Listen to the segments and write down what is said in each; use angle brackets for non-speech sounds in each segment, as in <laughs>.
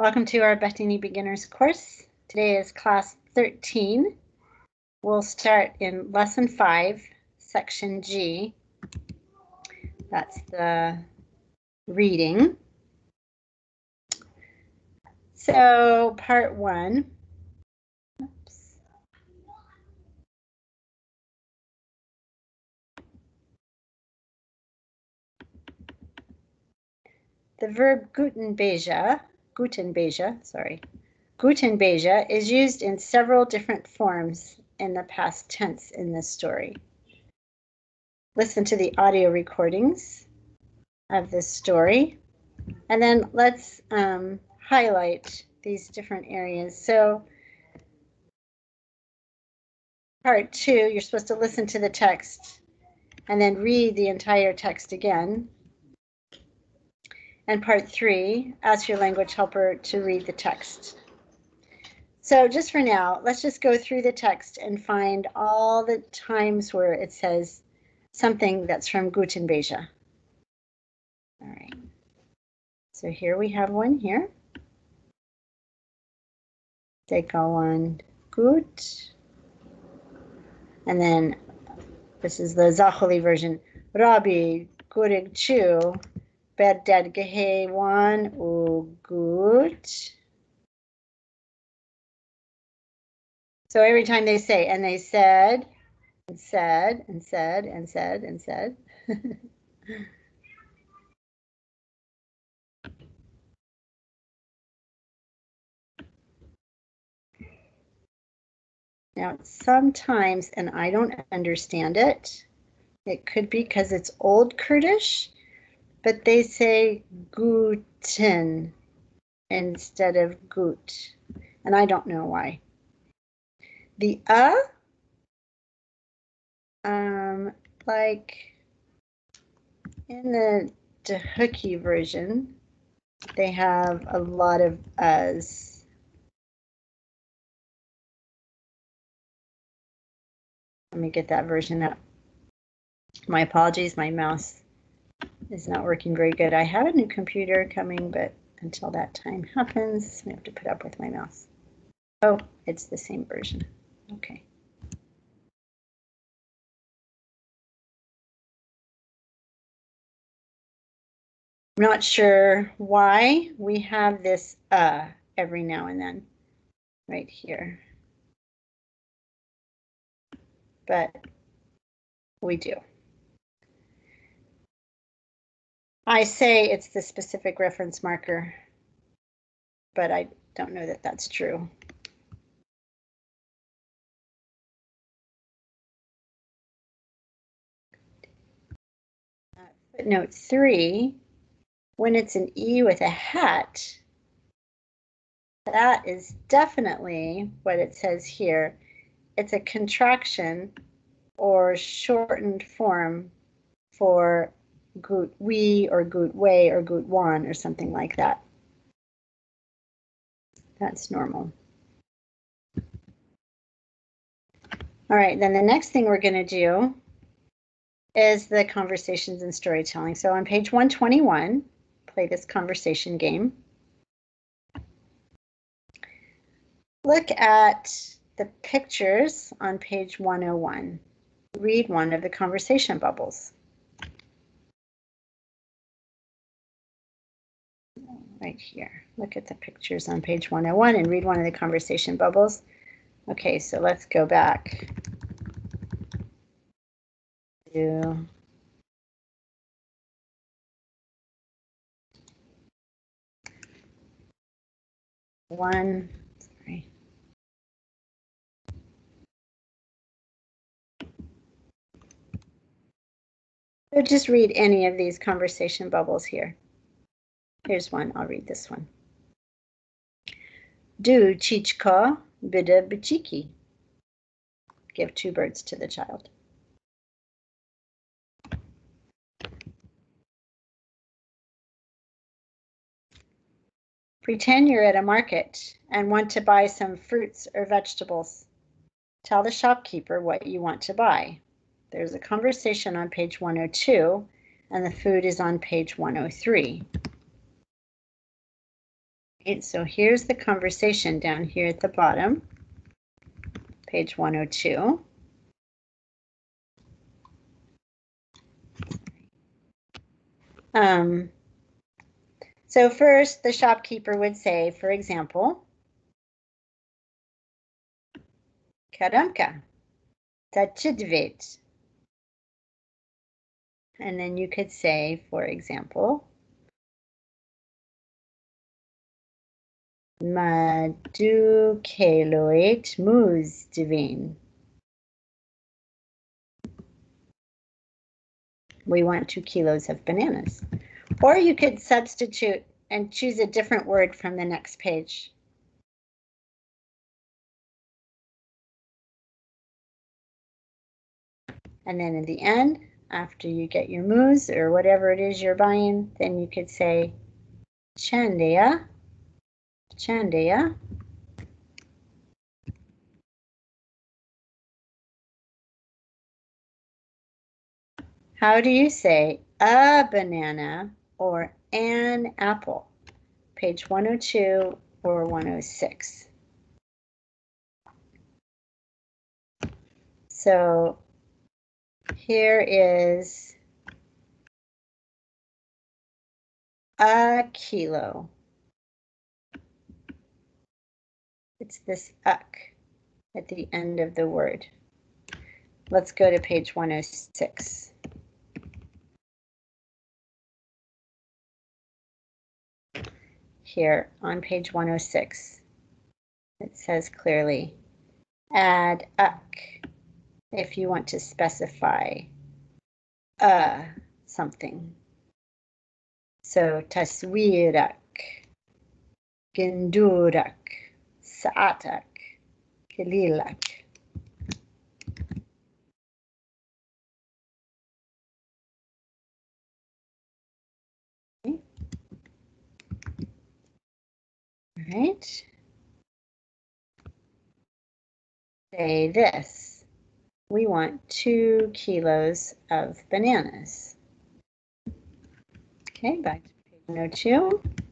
Welcome to our Behdini Beginners course. Today is class 13. We'll start in lesson 5, section G. That's the reading. So part 1. Oops. The verb guten beja Gutenbeja, sorry. Gutenbeja is used in several different forms in the past tense in this story. Listen to the audio recordings of this story, and then let's um, highlight these different areas. So, part two, you're supposed to listen to the text and then read the entire text again and part three, ask your language helper to read the text. So just for now, let's just go through the text and find all the times where it says something that's from Gutenbeja. All right. So here we have one here. They go on gut. And then this is the Zacholi version. Rabbi Gurig Chu one good. So every time they say, and they said, and said, and said, and said, and said. <laughs> now, sometimes, and I don't understand it, it could be because it's old Kurdish but they say guten instead of gut, and I don't know why. The uh, um, like in the Tehuti version, they have a lot of uhs. Let me get that version up. My apologies, my mouse is not working very good. I have a new computer coming, but until that time happens, I have to put up with my mouse. Oh, it's the same version. Okay. I'm not sure why we have this uh every now and then right here. But we do. I say it's the specific reference marker, but I don't know that that's true. Uh, footnote three, when it's an E with a hat, that is definitely what it says here. It's a contraction or shortened form for Gut we or Gut way or Gut one or something like that. That's normal. All right, then the next thing we're going to do is the conversations and storytelling. So on page 121, play this conversation game. Look at the pictures on page 101. Read one of the conversation bubbles. Right here. Look at the pictures on page 101 and read one of the conversation bubbles. Okay, so let's go back to one, sorry. So just read any of these conversation bubbles here. Here's one. I'll read this one. Do chichka bida bichiki. Give two birds to the child. Pretend you're at a market and want to buy some fruits or vegetables. Tell the shopkeeper what you want to buy. There's a conversation on page 102 and the food is on page 103. And so here's the conversation down here at the bottom, page 102. Um, so first, the shopkeeper would say, for example, Karanka, Tachidvit. And then you could say, for example, Madu Kaloit Muz Divine. We want two kilos of bananas. Or you could substitute and choose a different word from the next page. And then in the end, after you get your moose or whatever it is you're buying, then you could say Chandia, Chandia. How do you say a banana or an apple? Page 102 or 106. So here is a kilo. It's this uck at the end of the word. Let's go to page 106. Here on page 106, it says clearly, add uck if you want to specify uh, something. So taswirak, gendurak, saatak, kililak. Right. Say this we want two kilos of bananas. Okay, back to page 102.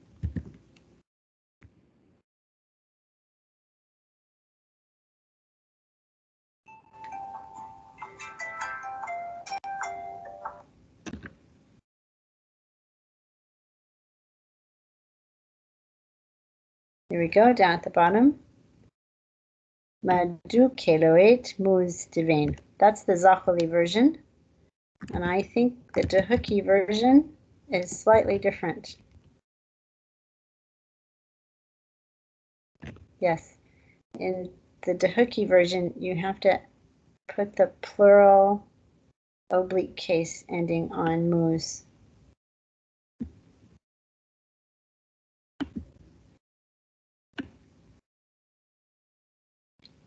Here we go, down at the bottom. Madu Keloet Muz Divine. That's the Zacholi version. And I think the Tehuki version is slightly different. Yes, in the Tehuki version, you have to put the plural oblique case ending on muz.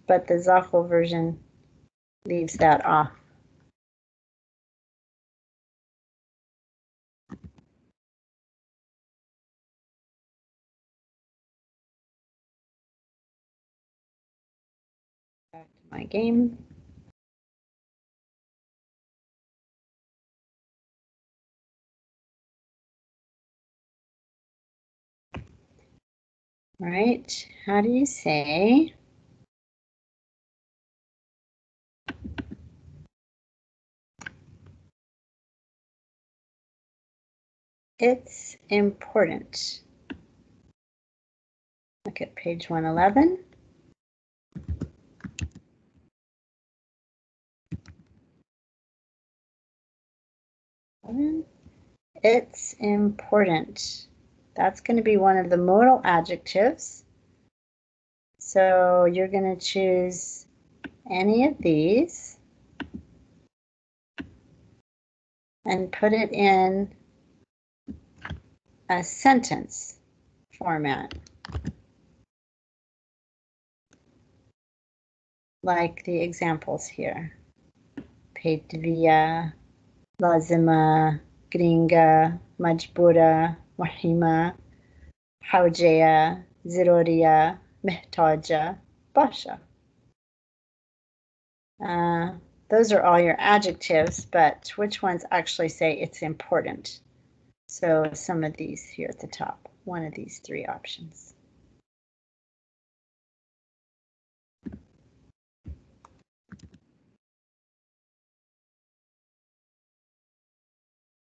But the Zachel version leaves that off. Back to my game. All right, how do you say It's important. Look at page 111. It's important. That's going to be one of the modal adjectives. So you're going to choose any of these and put it in a sentence format. Like the examples here. Pedvia, Lazima, Gringa, Majbura, Wahima, Haujaya, Ziroria, Mehtaja, Basha. Uh, those are all your adjectives, but which ones actually say it's important? So some of these here at the top. one of these three options.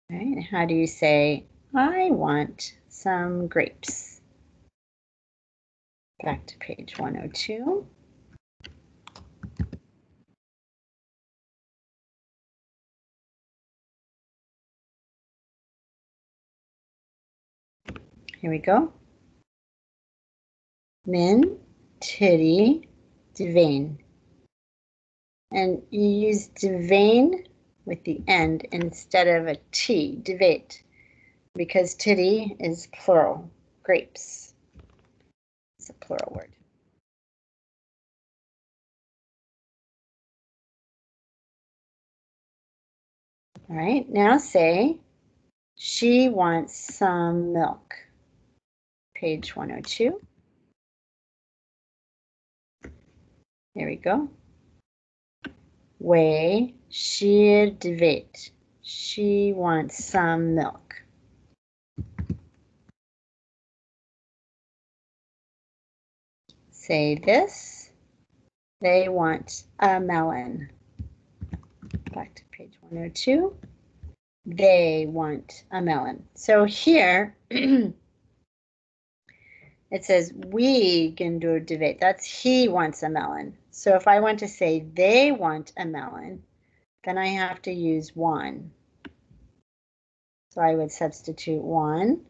Right, how do you say, I want some grapes? Back to page 102. Here we go. Min, titty, divane. And you use divane with the end instead of a T, divate, because titty is plural, grapes. It's a plural word. All right, now say, she wants some milk. Page 102. There we go. Way she debate. She wants some milk. Say this. They want a melon. Back to page 102. They want a melon. So here, <clears throat> it says we do debate. That's he wants a melon. So if I want to say they want a melon, then I have to use one. So I would substitute one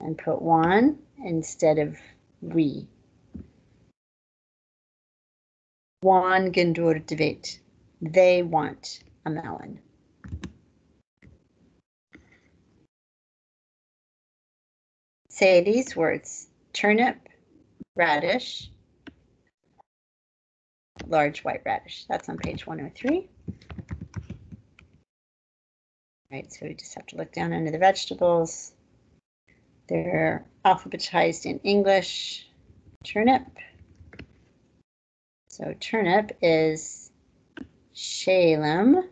and put one instead of we. One debate. They want a melon. Say these words, turnip, radish, large white radish. That's on page 103. Right, so we just have to look down under the vegetables. They're alphabetized in English. Turnip. So turnip is Shalem.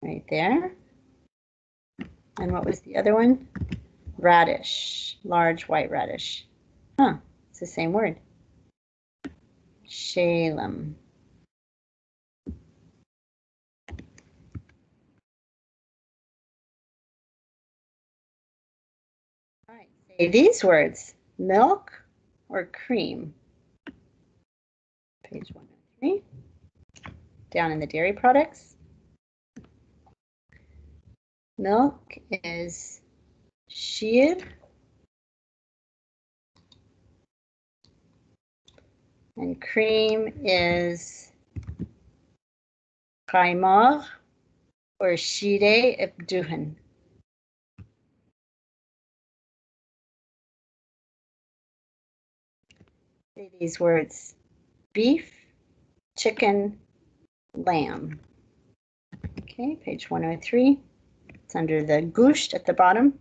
Right there. And what was the other one? Radish, large white radish. Huh, it's the same word. Shalem. All right, say these words, milk or cream. Page 103. Down in the dairy products. Milk is sheer And cream is Kaimar or Shire Ibduhan. Say these words beef, chicken, lamb. Okay, page 103. It's under the gusht at the bottom.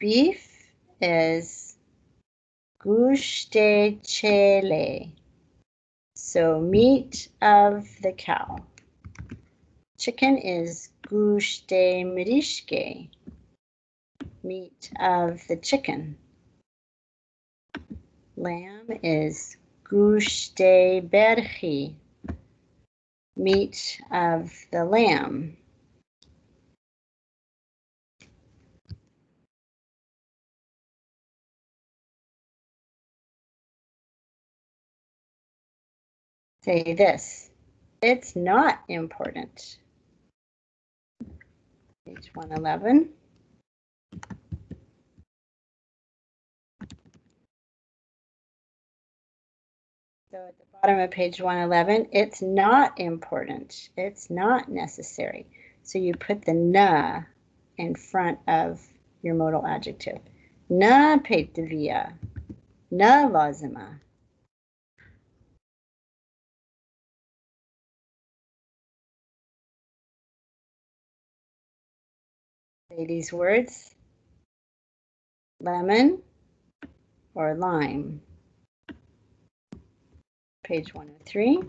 Beef is Gushte chele. So meat of the cow. Chicken is gushte mirishke. Meat of the chicken. Lamb is gushte berchi. Meat of the lamb. Say this. It's not important. Page 111. So at the bottom of page 111, it's not important. It's not necessary. So you put the na in front of your modal adjective. Na peitavia, na lazima. These words lemon or lime. Page 103.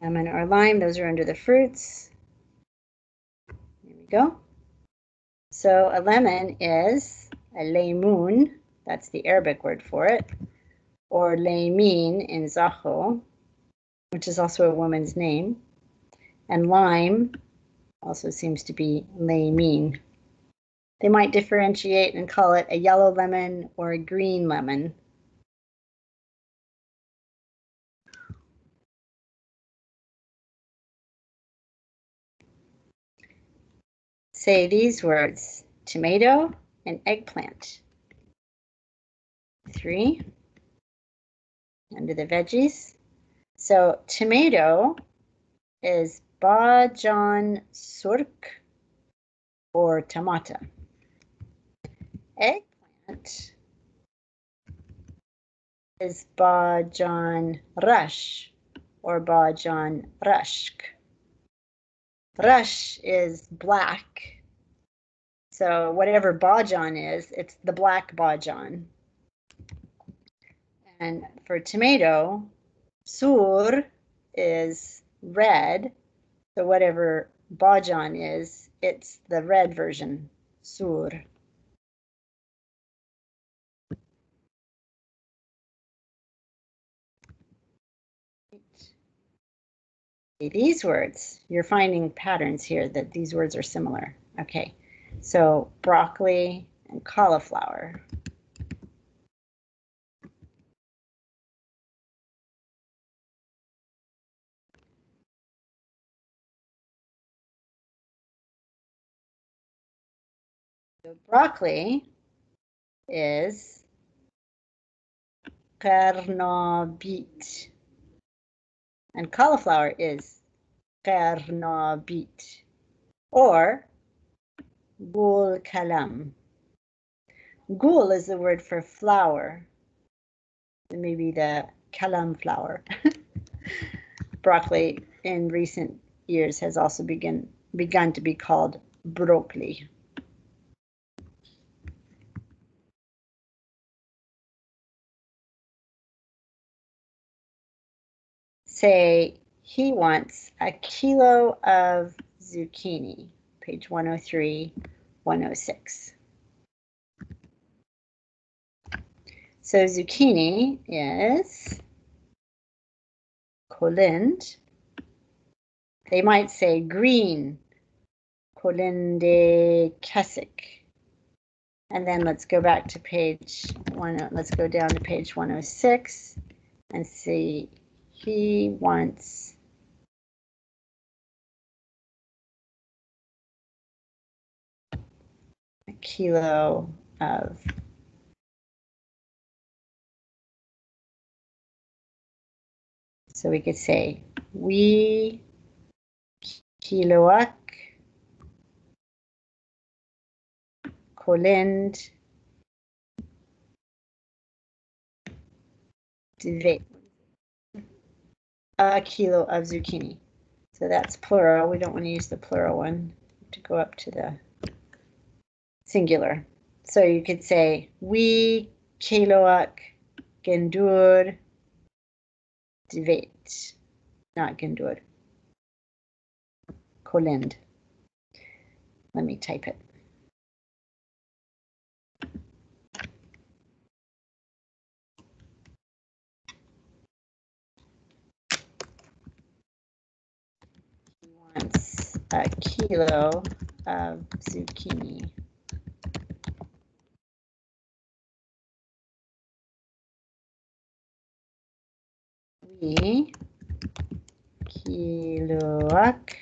Lemon or lime, those are under the fruits. There we go. So a lemon is a laymoon, that's the Arabic word for it, or laymin in Zakho, which is also a woman's name. And lime also seems to be laymin. They might differentiate and call it a yellow lemon or a green lemon. Say these words, tomato and eggplant. Three, under the veggies. So tomato is bajan surk or tamata. Eggplant is bajan rush or bajan rushk. Rush is black. So whatever bajan is, it's the black bajan. And for tomato, sur is red. So whatever bajan is, it's the red version, sur. These words, you're finding patterns here that these words are similar. Okay, so broccoli and cauliflower. Broccoli is karnabit. And cauliflower is karnabit. Or gul kalam. Gul is the word for flower. Maybe the kalam flower. <laughs> Broccoli in recent years has also begun begun to be called broccoli. Say he wants a kilo of zucchini, page 103, 106. So zucchini is kolind. They might say green, kolinde kesik. And then let's go back to page one. Let's go down to page 106 and see he wants. A kilo of so we could say we kiloak kolind dve a kilo of zucchini. So that's plural. We don't want to use the plural one to go up to the singular. So you could say, we kiloak gendur dvet, not gendur. Kolind. Let me type it. wants a kilo of zucchini. We kiloak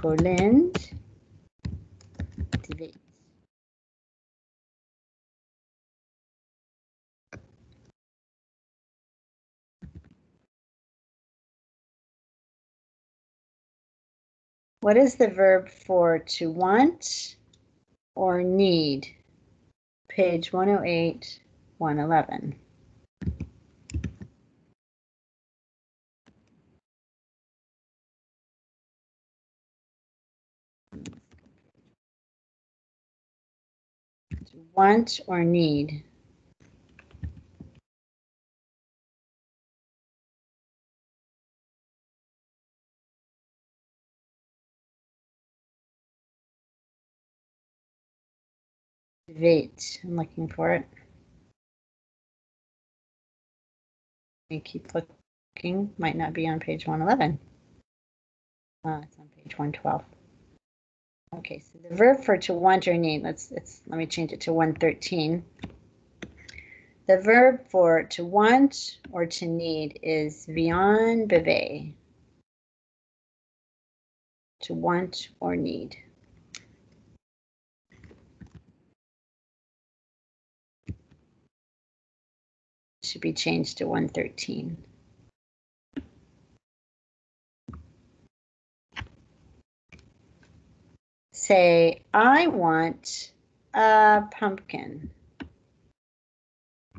kolind debate. What is the verb for to want or need? Page 108, 111. To want or need. Wait, I'm looking for it. We keep looking, might not be on page 111. Uh, it's on page 112. Okay, so the verb for to want or need, let's, let's let me change it to 113. The verb for to want or to need is vian beve. To want or need. Should be changed to 113. Say, I want a pumpkin.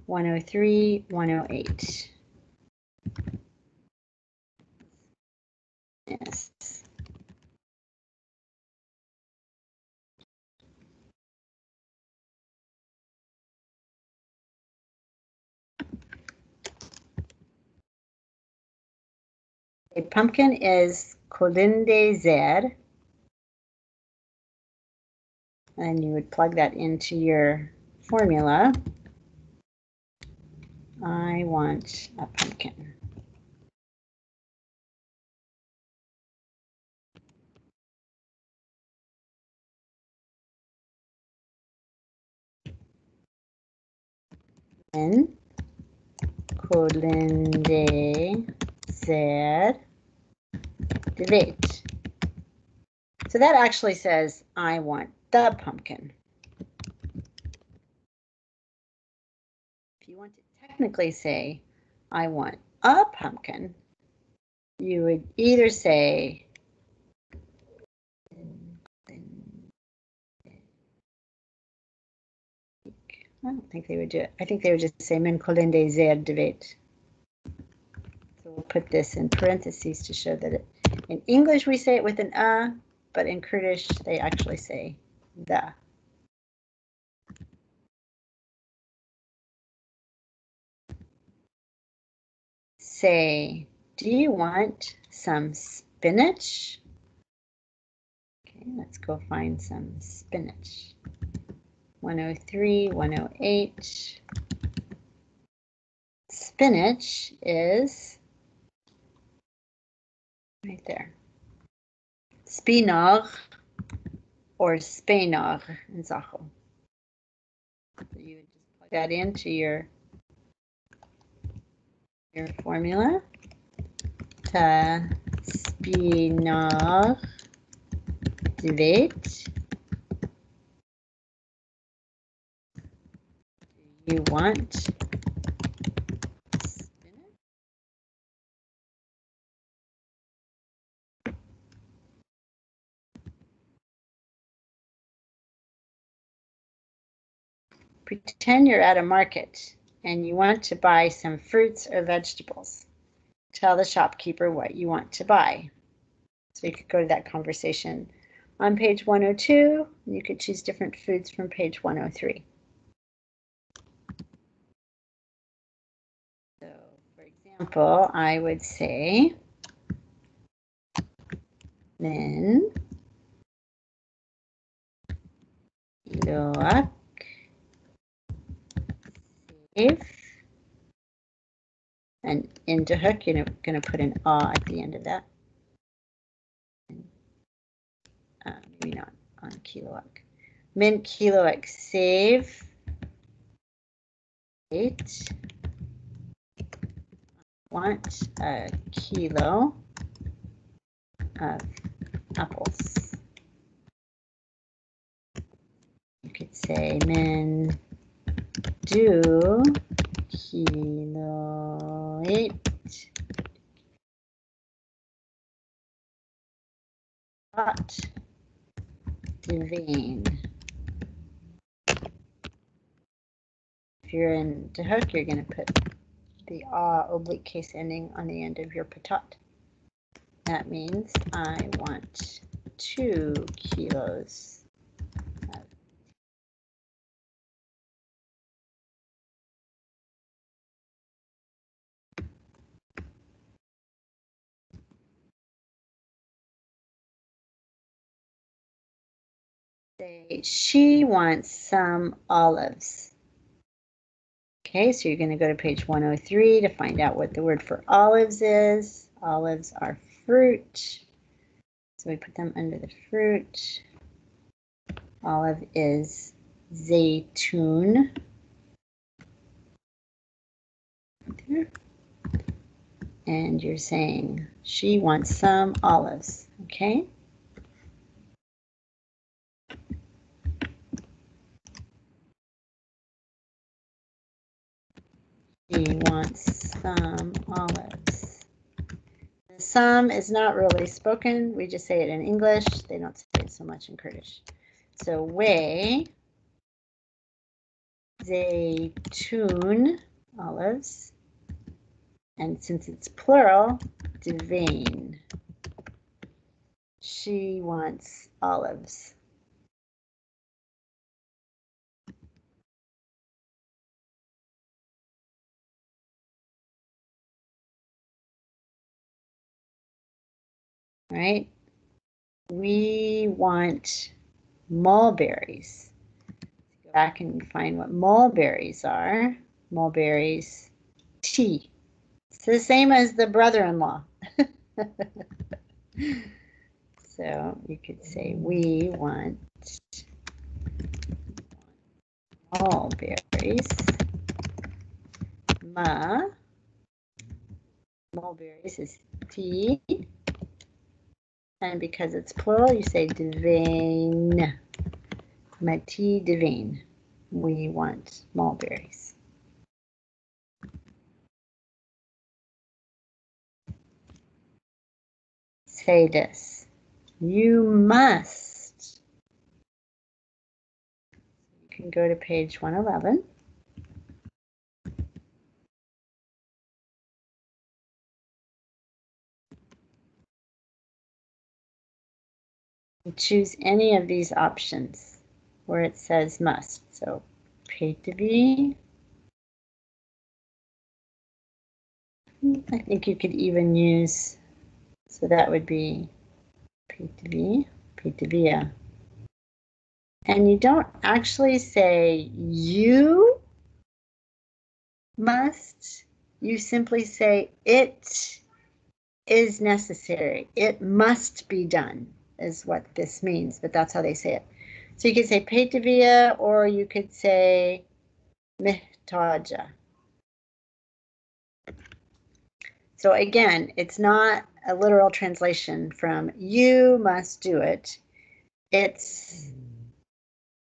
103, 108. Yes. A pumpkin is kolinde zer. And you would plug that into your formula. I want a pumpkin. Kolinde zer debate. So that actually says I want the pumpkin. If you want to technically say I want a pumpkin, you would either say I don't think they would do it. I think they would just say men kolinde zer debate. Put this in parentheses to show that it, in English we say it with an a, but in Kurdish they actually say the. Say, do you want some spinach? Okay, let's go find some spinach. 103, 108. Spinach is right there. Spinach or Spainach in Zakho. So you just plug that into your your formula. Ta debate. Do you want Pretend you're at a market and you want to buy some fruits or vegetables. Tell the shopkeeper what you want to buy. So you could go to that conversation on page 102. You could choose different foods from page 103. So for example, I would say, then look if and into hook, you're going to put an ah at the end of that. Uh, maybe not on kilowatt. Min kilowatt save eight. Want a kilo of apples. You could say min do kilo eight dot vein. If you're in hook, you're going to put the ah oblique case ending on the end of your patat. That means I want two kilos say she wants some olives. Okay, so you're going to go to page 103 to find out what the word for olives is. Olives are fruit. So we put them under the fruit. Olive is zaytun. And you're saying she wants some olives, okay? She some olives. The some is not really spoken. We just say it in English. They don't say it so much in Kurdish. So way, zaytun, olives. And since it's plural, devane. She wants olives. Right? We want mulberries. Go back and find what mulberries are. Mulberries, tea. It's the same as the brother-in-law. <laughs> so you could say we want mulberries. Ma. Mulberries is tea. And because it's plural, you say divine. Mati divine. We want mulberries. Say this. You must. You can go to page 111. Choose any of these options where it says must. So pay to be. I think you could even use, so that would be pay to be, pay to be. And you don't actually say you must, you simply say it is necessary. It must be done is what this means, but that's how they say it. So you could say Petavia or you could say Mihtaja. So again, it's not a literal translation from you must do it. It's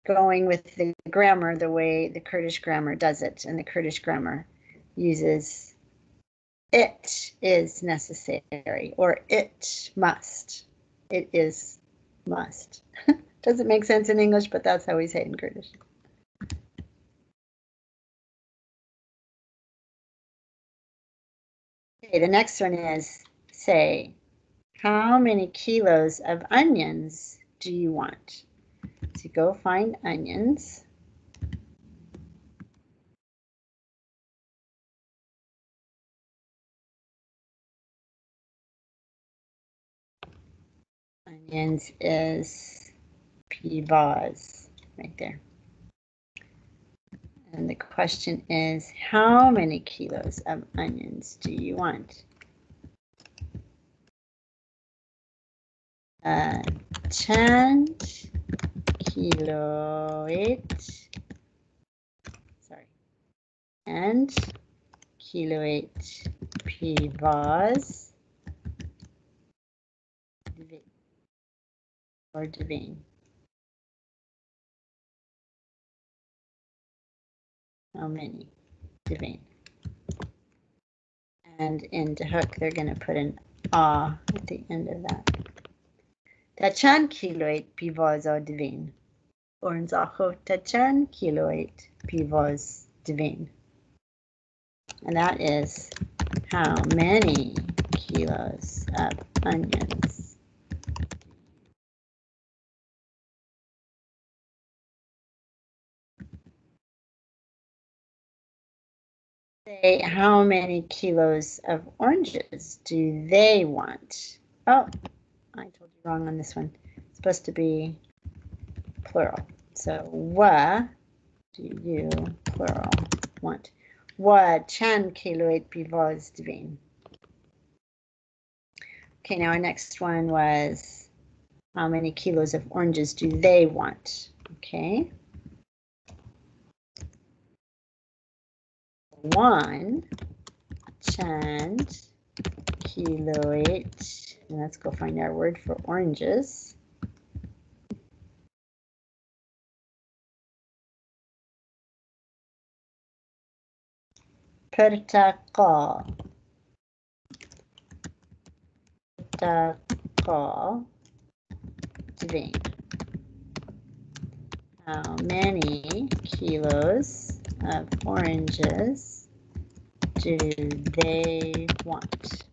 going with the grammar the way the Kurdish grammar does it. And the Kurdish grammar uses it is necessary or it must it is must. <laughs> Doesn't make sense in English, but that's how we say it in Kurdish. Okay, the next one is say, how many kilos of onions do you want? So go find onions. Onions is pivas right there. And the question is, how many kilos of onions do you want? Uh, kilo kiloet, sorry, and kiloet pivas or divine. How many? Divine. And in the hook, they're going to put an ah at the end of that. Tachan kiloit pivoz or divine. Or in Zakho, tachan kiloit pivoz divine. And that is how many kilos of onions say how many kilos of oranges do they want? Oh, I told you wrong on this one. It's supposed to be plural. So what do you, plural, want? What chan kiloit pivots dvin? Okay, now our next one was how many kilos of oranges do they want? Okay. One chant kiloate, and let's go find our word for oranges. Pertakal. Dvin. How many kilos of oranges do they want?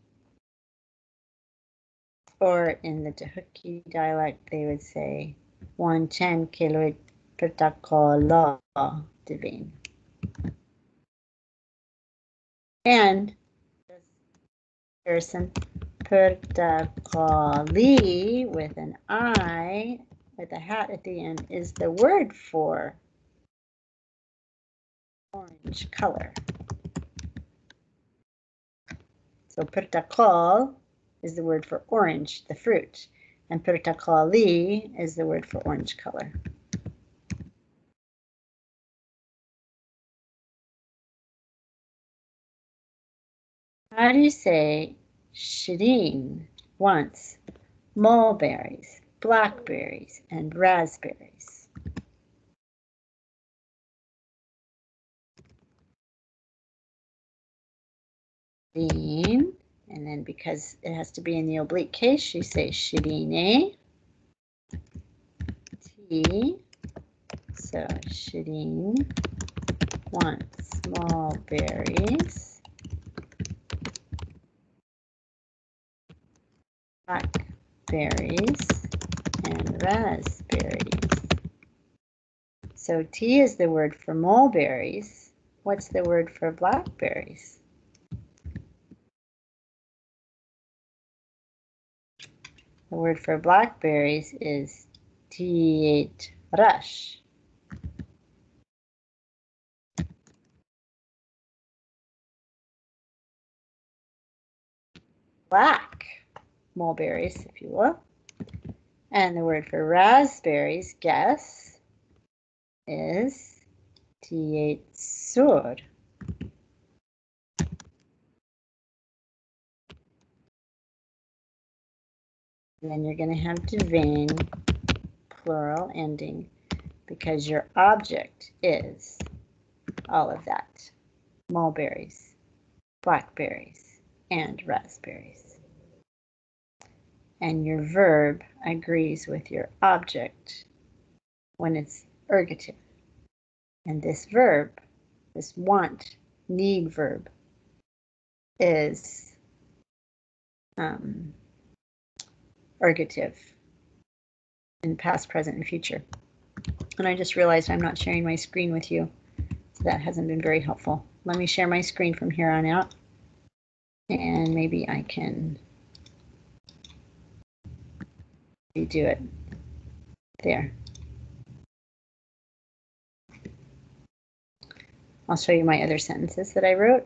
Or in the Tehuti dialect, they would say, one one ten kilo protocolo divine. And person protocoli with an I with a hat at the end is the word for orange color. So protocol is the word for orange, the fruit, and protocoli is the word for orange color. How do you say Shireen wants mulberries, blackberries, and raspberries? Shireen, and then because it has to be in the oblique case, you say Shirine. T. So Shireen wants mulberries. blackberries and raspberries. So T is the word for mulberries. What's the word for blackberries? The word for blackberries is T8 rush. Black mulberries, if you will. And the word for raspberries, guess, is T8 sur. Then you're going to have divine, plural ending, because your object is all of that. Mulberries, blackberries, and raspberries and your verb agrees with your object when it's ergative. And this verb, this want, need verb, is um, ergative in past, present, and future. And I just realized I'm not sharing my screen with you, so that hasn't been very helpful. Let me share my screen from here on out, and maybe I can you do it. There. I'll show you my other sentences that I wrote.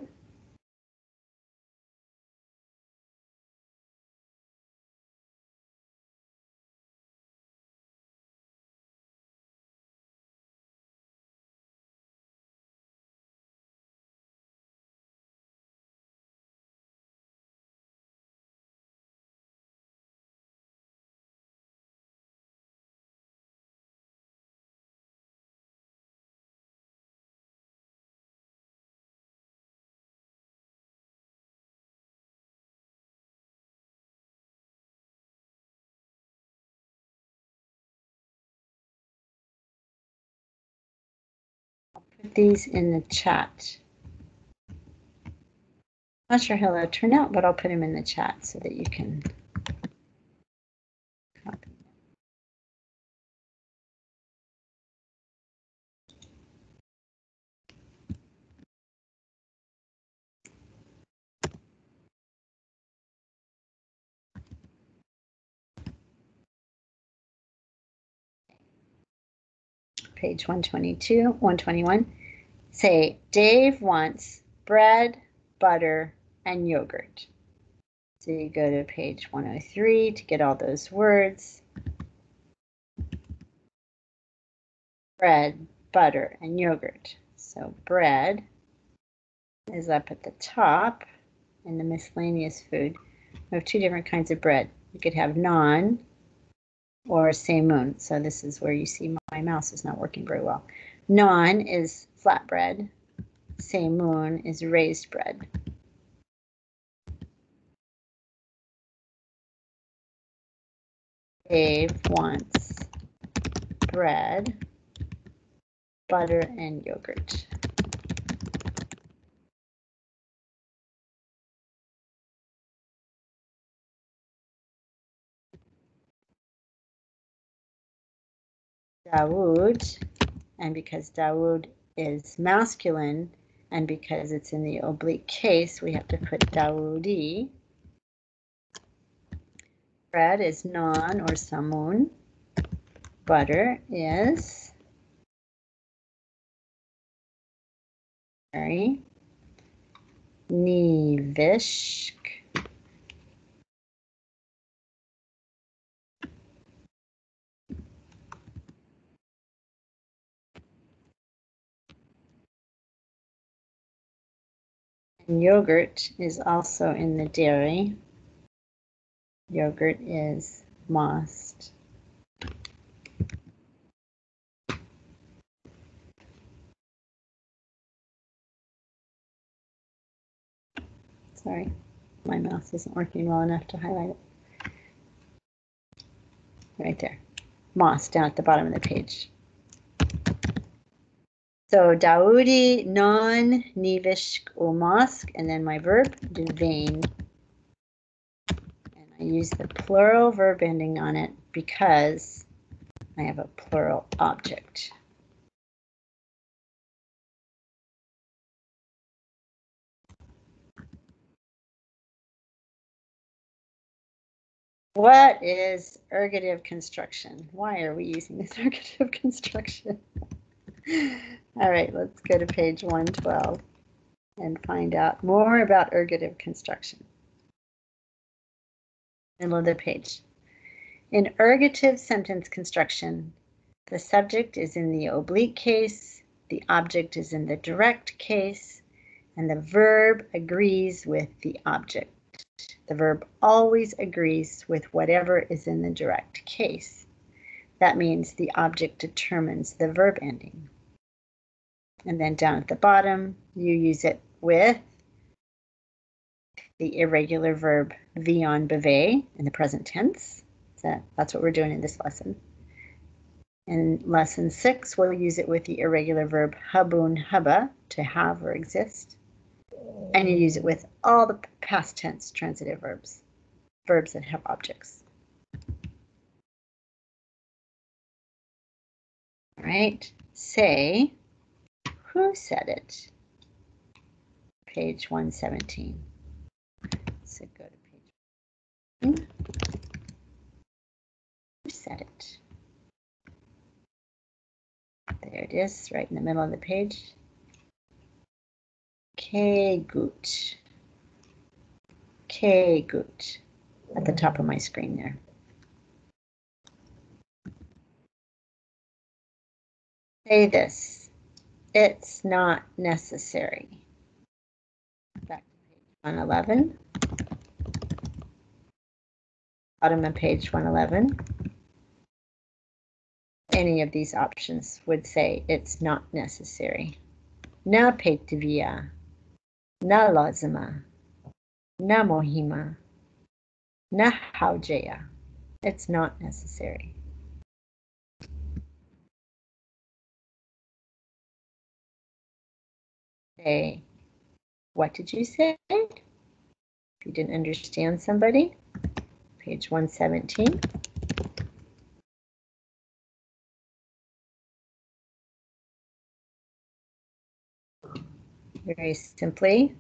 These in the chat. Not sure how they'll turn out, but I'll put them in the chat so that you can copy. page 122, 121. Say, Dave wants bread, butter, and yogurt. So you go to page 103 to get all those words. Bread, butter, and yogurt. So bread is up at the top in the miscellaneous food. We have two different kinds of bread. You could have naan or seimun. So this is where you see my mouse is not working very well. Naan is flat bread. Seimun is raised bread. Dave wants bread, butter, and yogurt. Dawood, and because Dawood is masculine, and because it's in the oblique case, we have to put Dawoodi. Bread is naan or samun. Butter is sorry, Nivishk. And yogurt is also in the dairy. Yogurt is must. Sorry, my mouse isn't working well enough to highlight it. Right there. Moss down at the bottom of the page. So Daudi, non, Nivishk, Umask, and then my verb, Duvain. And I use the plural verb ending on it because I have a plural object. What is ergative construction? Why are we using this <laughs> ergative construction? <laughs> All right, let's go to page 112 and find out more about ergative construction. Middle of the page. In ergative sentence construction, the subject is in the oblique case, the object is in the direct case, and the verb agrees with the object. The verb always agrees with whatever is in the direct case. That means the object determines the verb ending. And then down at the bottom, you use it with the irregular verb vion beve in the present tense. So that's what we're doing in this lesson. In lesson six, we'll use it with the irregular verb habun haba, to have or exist. And you use it with all the past tense transitive verbs, verbs that have objects. All right, say, who said it? Page 117. So go to page. Who said it? There it is, right in the middle of the page. K gut. K gut. At the top of my screen there. Say this. It's not necessary. Back to page 111. Bottom of page 111. Any of these options would say it's not necessary. Na pektivia, na lazima, na mohima, na haujaya. It's not necessary. Say, what did you say? If you didn't understand somebody, page 117. Very simply,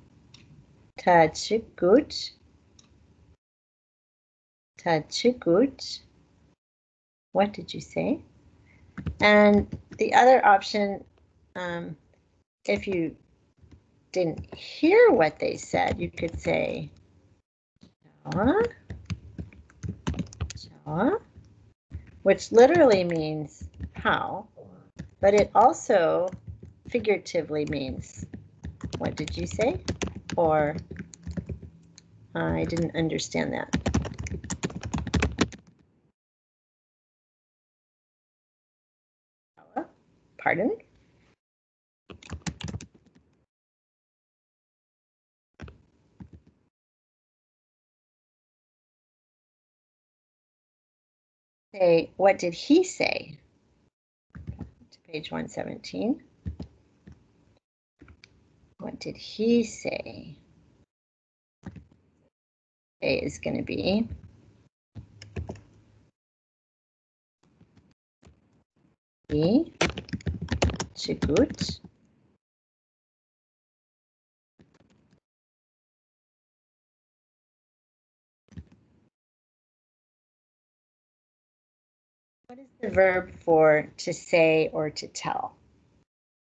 Tachikut. Tachikut. What did you say? And the other option, um, if you didn't hear what they said, you could say, which literally means how, but it also figuratively means, what did you say? Or I didn't understand that. Pardon? Say, what did he say? To page 117. What did he say? A is going to be B to What is the verb for to say or to tell?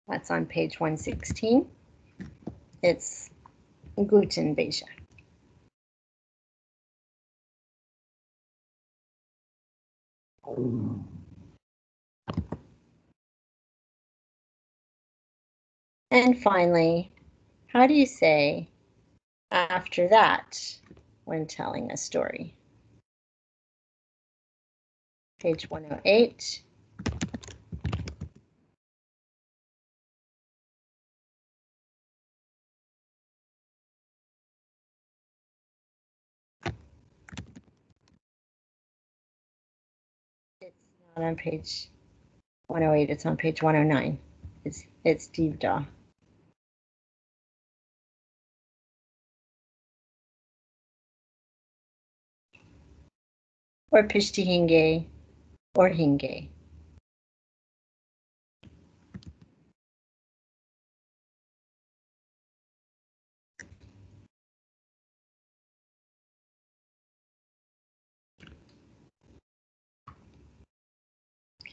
That's on page 116. It's guten beige. And finally, how do you say after that when telling a story? Page 108. It's not on page 108, it's on page 109. It's it's Divda. Or Pishtihinge or Hinge.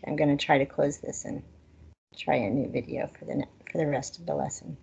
I'm going to try to close this and try a new video for the for the rest of the lesson.